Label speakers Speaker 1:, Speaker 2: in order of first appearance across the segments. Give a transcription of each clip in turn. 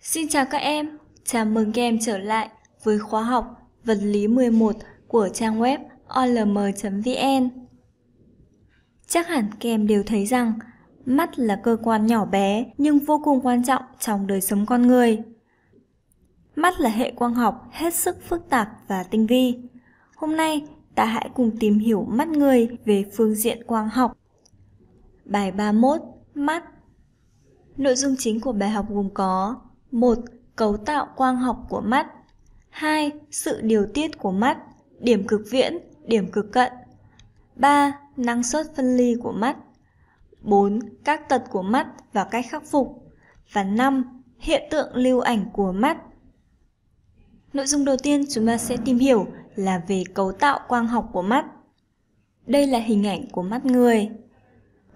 Speaker 1: Xin chào các em, chào mừng các em trở lại với khóa học vật lý 11 của trang web olm.vn. Chắc hẳn các em đều thấy rằng mắt là cơ quan nhỏ bé nhưng vô cùng quan trọng trong đời sống con người. Mắt là hệ quang học hết sức phức tạp và tinh vi. Hôm nay, ta hãy cùng tìm hiểu mắt người về phương diện quang học. Bài 31 Mắt Nội dung chính của bài học gồm có 1. Cấu tạo quang học của mắt 2. Sự điều tiết của mắt Điểm cực viễn, điểm cực cận 3. Năng suất phân ly của mắt 4. Các tật của mắt và cách khắc phục Và 5. Hiện tượng lưu ảnh của mắt Nội dung đầu tiên chúng ta sẽ tìm hiểu là về cấu tạo quang học của mắt. Đây là hình ảnh của mắt người.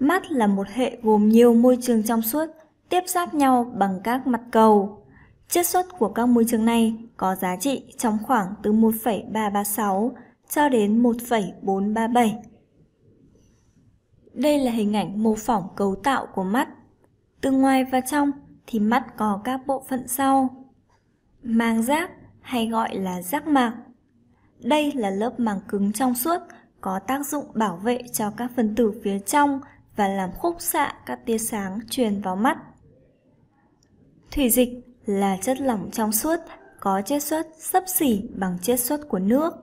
Speaker 1: Mắt là một hệ gồm nhiều môi trường trong suốt tiếp giáp nhau bằng các mặt cầu. Chiết xuất của các môi trường này có giá trị trong khoảng từ 1,336 cho đến 1,437. Đây là hình ảnh mô phỏng cấu tạo của mắt. Từ ngoài và trong thì mắt có các bộ phận sau. Màng giác hay gọi là giác mạc. Đây là lớp màng cứng trong suốt có tác dụng bảo vệ cho các phân tử phía trong và làm khúc xạ các tia sáng truyền vào mắt. Thủy dịch là chất lỏng trong suốt có chiết xuất sấp xỉ bằng chiết xuất của nước.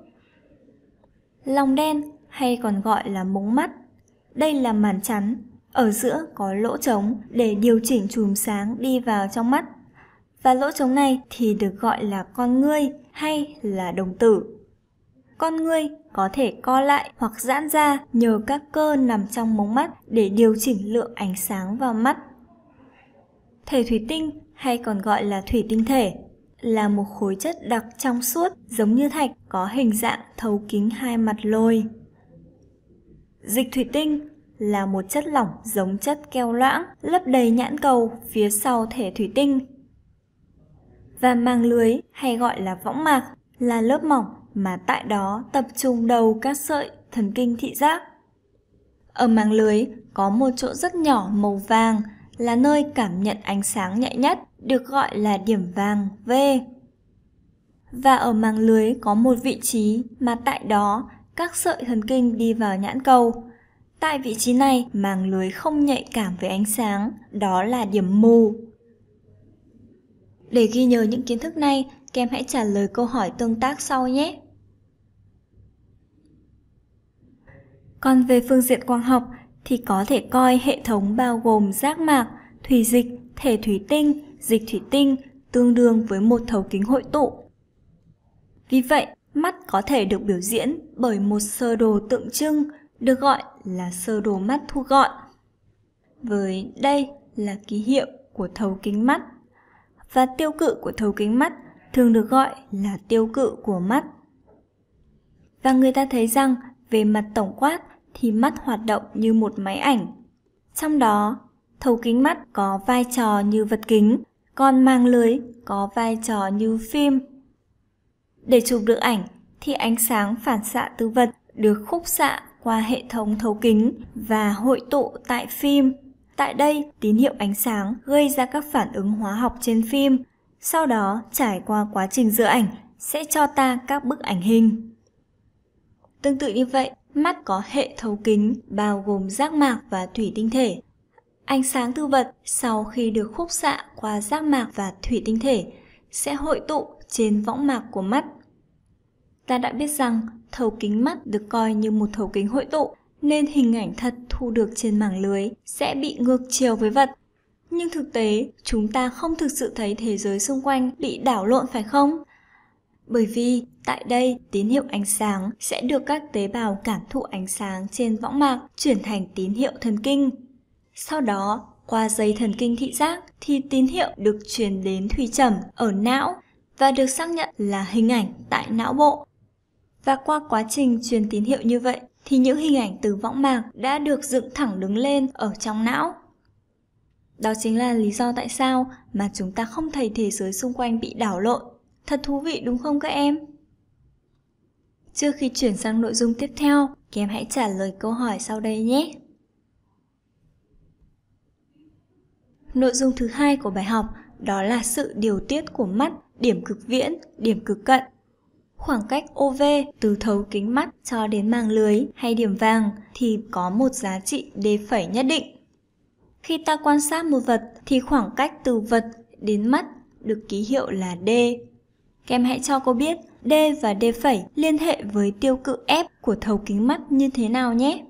Speaker 1: Lòng đen hay còn gọi là mống mắt. Đây là màn chắn, ở giữa có lỗ trống để điều chỉnh chùm sáng đi vào trong mắt. Và lỗ trống này thì được gọi là con ngươi hay là đồng tử. Con ngươi có thể co lại hoặc giãn ra nhờ các cơ nằm trong mống mắt để điều chỉnh lượng ánh sáng vào mắt. Thể thủy tinh hay còn gọi là thủy tinh thể, là một khối chất đặc trong suốt, giống như thạch, có hình dạng thấu kính hai mặt lồi. Dịch thủy tinh là một chất lỏng giống chất keo loãng, lấp đầy nhãn cầu phía sau thể thủy tinh. Và màng lưới, hay gọi là võng mạc, là lớp mỏng mà tại đó tập trung đầu các sợi thần kinh thị giác. Ở màng lưới có một chỗ rất nhỏ màu vàng là nơi cảm nhận ánh sáng nhạy nhất, được gọi là điểm vàng V. Và ở màng lưới có một vị trí mà tại đó các sợi thần kinh đi vào nhãn cầu. Tại vị trí này, màng lưới không nhạy cảm với ánh sáng, đó là điểm mù. Để ghi nhớ những kiến thức này, các em hãy trả lời câu hỏi tương tác sau nhé. Còn về phương diện quang học thì có thể coi hệ thống bao gồm giác mạc, thủy dịch, thể thủy tinh, dịch thủy tinh tương đương với một thấu kính hội tụ. Vì vậy, mắt có thể được biểu diễn bởi một sơ đồ tượng trưng được gọi là sơ đồ mắt thu gọn. Với đây là ký hiệu của thấu kính mắt và tiêu cự của thấu kính mắt thường được gọi là tiêu cự của mắt. Và người ta thấy rằng về mặt tổng quát thì mắt hoạt động như một máy ảnh. Trong đó, thấu kính mắt có vai trò như vật kính, còn mang lưới có vai trò như phim. Để chụp được ảnh thì ánh sáng phản xạ từ vật được khúc xạ qua hệ thống thấu kính và hội tụ tại phim. Tại đây, tín hiệu ánh sáng gây ra các phản ứng hóa học trên phim, sau đó trải qua quá trình giữa ảnh sẽ cho ta các bức ảnh hình. Tương tự như vậy, mắt có hệ thấu kính bao gồm giác mạc và thủy tinh thể. Ánh sáng từ vật sau khi được khúc xạ qua giác mạc và thủy tinh thể sẽ hội tụ trên võng mạc của mắt. Ta đã biết rằng thấu kính mắt được coi như một thấu kính hội tụ nên hình ảnh thật thu được trên mảng lưới sẽ bị ngược chiều với vật. Nhưng thực tế, chúng ta không thực sự thấy thế giới xung quanh bị đảo lộn phải không? Bởi vì tại đây tín hiệu ánh sáng sẽ được các tế bào cảm thụ ánh sáng trên võng mạc chuyển thành tín hiệu thần kinh. Sau đó, qua dây thần kinh thị giác thì tín hiệu được truyền đến thủy trầm ở não và được xác nhận là hình ảnh tại não bộ. Và qua quá trình truyền tín hiệu như vậy thì những hình ảnh từ võng mạc đã được dựng thẳng đứng lên ở trong não. Đó chính là lý do tại sao mà chúng ta không thấy thế giới xung quanh bị đảo lộn. Thật thú vị đúng không các em? Trước khi chuyển sang nội dung tiếp theo, các em hãy trả lời câu hỏi sau đây nhé. Nội dung thứ hai của bài học đó là sự điều tiết của mắt, điểm cực viễn, điểm cực cận. Khoảng cách OV từ thấu kính mắt cho đến màng lưới hay điểm vàng thì có một giá trị D phẩy nhất định. Khi ta quan sát một vật thì khoảng cách từ vật đến mắt được ký hiệu là D. Kem hãy cho cô biết D và D phẩy liên hệ với tiêu cự F của thấu kính mắt như thế nào nhé.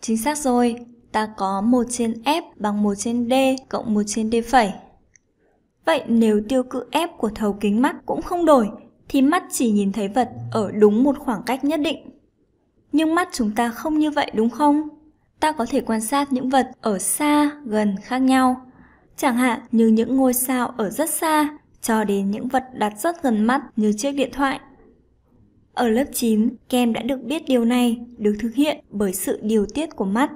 Speaker 1: Chính xác rồi, ta có 1 trên F bằng 1 trên D cộng 1 trên D phẩy. Vậy nếu tiêu cự F của thấu kính mắt cũng không đổi, thì mắt chỉ nhìn thấy vật ở đúng một khoảng cách nhất định. Nhưng mắt chúng ta không như vậy đúng không? Ta có thể quan sát những vật ở xa, gần khác nhau. Chẳng hạn như những ngôi sao ở rất xa, cho đến những vật đặt rất gần mắt như chiếc điện thoại. Ở lớp 9, kem đã được biết điều này được thực hiện bởi sự điều tiết của mắt.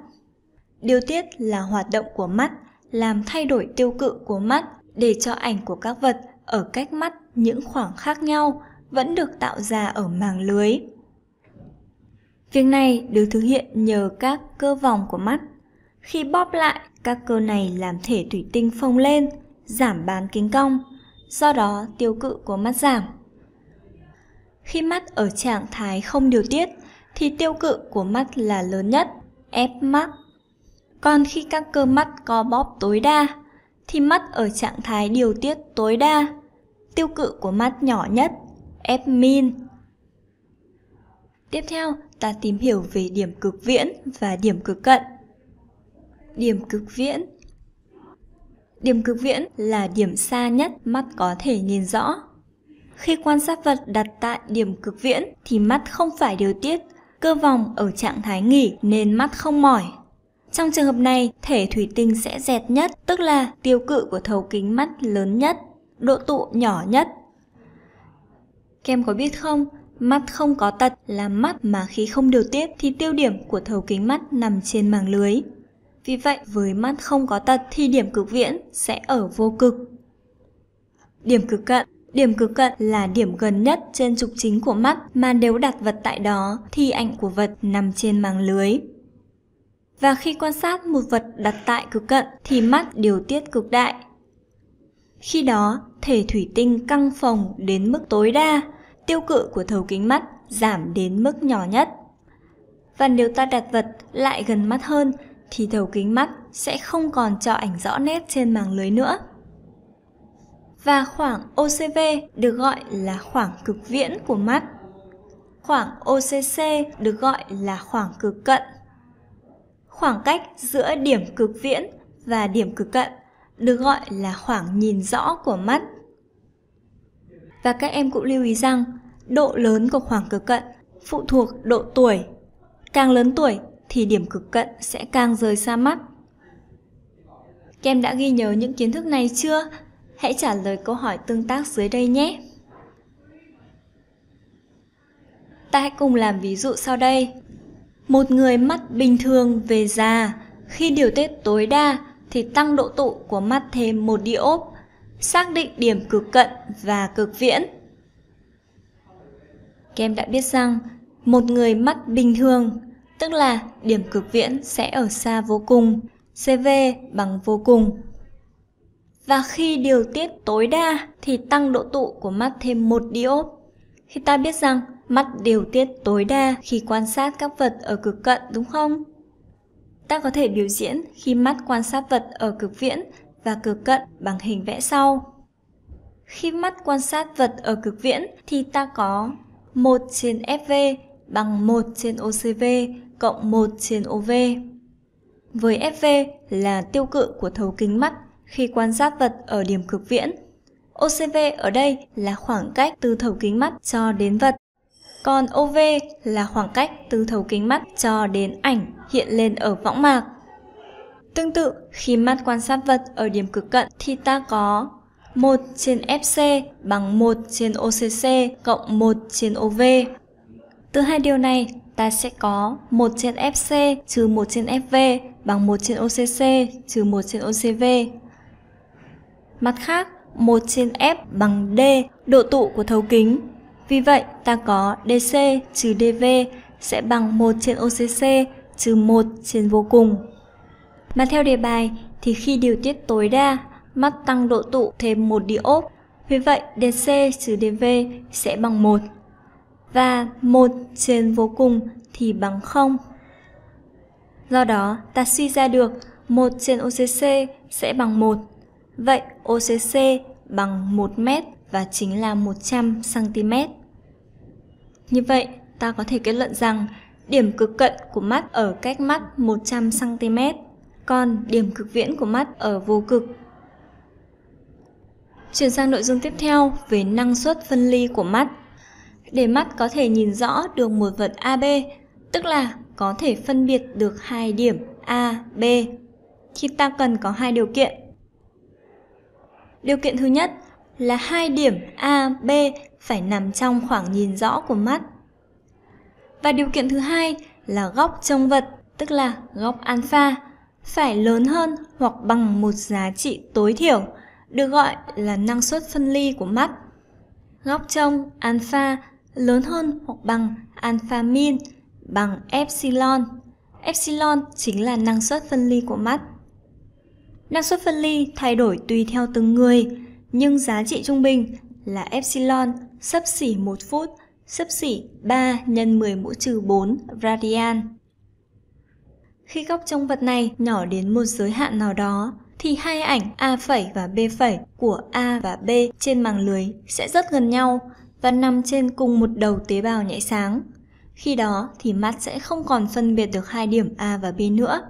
Speaker 1: Điều tiết là hoạt động của mắt, làm thay đổi tiêu cự của mắt để cho ảnh của các vật ở cách mắt những khoảng khác nhau vẫn được tạo ra ở màng lưới. Việc này được thực hiện nhờ các cơ vòng của mắt. Khi bóp lại, các cơ này làm thể thủy tinh phồng lên, giảm bán kính cong, do đó tiêu cự của mắt giảm. Khi mắt ở trạng thái không điều tiết thì tiêu cự của mắt là lớn nhất, F max. Còn khi các cơ mắt co bóp tối đa thì mắt ở trạng thái điều tiết tối đa, tiêu cự của mắt nhỏ nhất, F min. Tiếp theo, ta tìm hiểu về điểm cực viễn và điểm cực cận. Điểm cực viễn Điểm cực viễn là điểm xa nhất mắt có thể nhìn rõ. Khi quan sát vật đặt tại điểm cực viễn thì mắt không phải điều tiết, cơ vòng ở trạng thái nghỉ nên mắt không mỏi. Trong trường hợp này, thể thủy tinh sẽ dẹt nhất, tức là tiêu cự của thấu kính mắt lớn nhất, độ tụ nhỏ nhất. Kem có biết không, mắt không có tật là mắt mà khi không điều tiết thì tiêu điểm của thấu kính mắt nằm trên màng lưới. Vì vậy, với mắt không có tật thì điểm cực viễn sẽ ở vô cực. Điểm cực cận Điểm cực cận là điểm gần nhất trên trục chính của mắt mà nếu đặt vật tại đó thì ảnh của vật nằm trên màng lưới. Và khi quan sát một vật đặt tại cực cận thì mắt điều tiết cực đại. Khi đó, thể thủy tinh căng phồng đến mức tối đa, tiêu cự của thấu kính mắt giảm đến mức nhỏ nhất. Và nếu ta đặt vật lại gần mắt hơn thì thấu kính mắt sẽ không còn cho ảnh rõ nét trên màng lưới nữa. Và khoảng OCV được gọi là khoảng cực viễn của mắt. Khoảng OCC được gọi là khoảng cực cận. Khoảng cách giữa điểm cực viễn và điểm cực cận được gọi là khoảng nhìn rõ của mắt. Và các em cũng lưu ý rằng, độ lớn của khoảng cực cận phụ thuộc độ tuổi. Càng lớn tuổi thì điểm cực cận sẽ càng rời xa mắt. Các em đã ghi nhớ những kiến thức này chưa? Hãy trả lời câu hỏi tương tác dưới đây nhé. Ta hãy cùng làm ví dụ sau đây. Một người mắt bình thường về già, khi điều tiết tối đa thì tăng độ tụ của mắt thêm một diop, xác định điểm cực cận và cực viễn. Các em đã biết rằng một người mắt bình thường, tức là điểm cực viễn sẽ ở xa vô cùng, CV bằng vô cùng. Và khi điều tiết tối đa thì tăng độ tụ của mắt thêm một diop. Khi ta biết rằng mắt điều tiết tối đa khi quan sát các vật ở cực cận đúng không? Ta có thể biểu diễn khi mắt quan sát vật ở cực viễn và cực cận bằng hình vẽ sau. Khi mắt quan sát vật ở cực viễn thì ta có 1 trên FV bằng 1 trên OCV cộng 1 trên OV. Với FV là tiêu cự của thấu kính mắt khi quan sát vật ở điểm cực viễn. OCV ở đây là khoảng cách từ thấu kính mắt cho đến vật. Còn OV là khoảng cách từ thấu kính mắt cho đến ảnh hiện lên ở võng mạc. Tương tự, khi mắt quan sát vật ở điểm cực cận thì ta có 1 trên FC bằng 1 trên OCC cộng 1 trên OV. Từ hai điều này, ta sẽ có 1 trên FC trừ 1 trên FV bằng 1 trên OCC trừ 1 trên OCV. Mặt khác, 1 trên F bằng D, độ tụ của thấu kính. Vì vậy, ta có DC trừ DV sẽ bằng 1 trên OCC trừ 1 trên vô cùng. Mà theo đề bài thì khi điều tiết tối đa, mắt tăng độ tụ thêm một diop. Vì vậy, DC trừ DV sẽ bằng 1. Và 1 trên vô cùng thì bằng 0. Do đó, ta suy ra được 1 trên OCC sẽ bằng 1. Vậy OCC bằng 1 mét và chính là 100 cm. Như vậy, ta có thể kết luận rằng điểm cực cận của mắt ở cách mắt 100 cm, còn điểm cực viễn của mắt ở vô cực. Chuyển sang nội dung tiếp theo về năng suất phân ly của mắt. Để mắt có thể nhìn rõ được một vật AB, tức là có thể phân biệt được hai điểm A, B, thì ta cần có hai điều kiện. Điều kiện thứ nhất là hai điểm A, B phải nằm trong khoảng nhìn rõ của mắt. Và điều kiện thứ hai là góc trông vật, tức là góc alpha, phải lớn hơn hoặc bằng một giá trị tối thiểu, được gọi là năng suất phân ly của mắt. Góc trông alpha lớn hơn hoặc bằng alpha min bằng epsilon. Epsilon chính là năng suất phân ly của mắt. Năng suất phân ly thay đổi tùy theo từng người, nhưng giá trị trung bình là epsilon sấp xỉ 1 phút, sấp xỉ 3 nhân 10 mũ trừ 4 radian. Khi góc trong vật này nhỏ đến một giới hạn nào đó, thì hai ảnh A phẩy và B phẩy của A và B trên màng lưới sẽ rất gần nhau và nằm trên cùng một đầu tế bào nhạy sáng. Khi đó thì mắt sẽ không còn phân biệt được hai điểm A và B nữa.